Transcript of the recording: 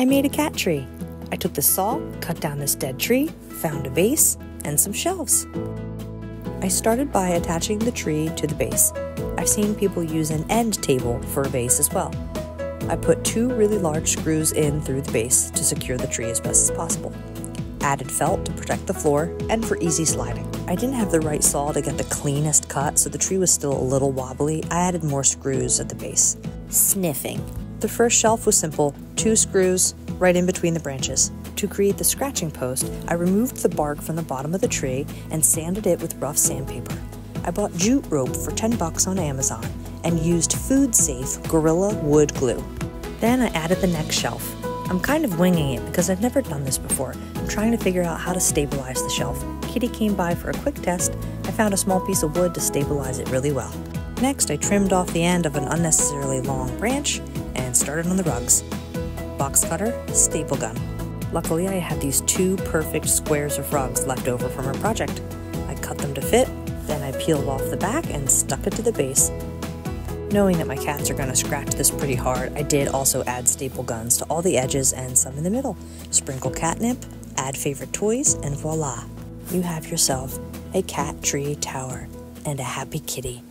I made a cat tree. I took the saw, cut down this dead tree, found a base, and some shelves. I started by attaching the tree to the base. I've seen people use an end table for a base as well. I put two really large screws in through the base to secure the tree as best as possible. Added felt to protect the floor and for easy sliding. I didn't have the right saw to get the cleanest cut, so the tree was still a little wobbly. I added more screws at the base. Sniffing. The first shelf was simple two screws right in between the branches. To create the scratching post, I removed the bark from the bottom of the tree and sanded it with rough sandpaper. I bought jute rope for 10 bucks on Amazon and used food safe Gorilla Wood glue. Then I added the next shelf. I'm kind of winging it because I've never done this before. I'm trying to figure out how to stabilize the shelf. Kitty came by for a quick test. I found a small piece of wood to stabilize it really well. Next, I trimmed off the end of an unnecessarily long branch started on the rugs. Box cutter, staple gun. Luckily, I had these two perfect squares of rugs left over from our project. I cut them to fit, then I peeled off the back and stuck it to the base. Knowing that my cats are going to scratch this pretty hard, I did also add staple guns to all the edges and some in the middle. Sprinkle catnip, add favorite toys, and voila! You have yourself a cat tree tower and a happy kitty.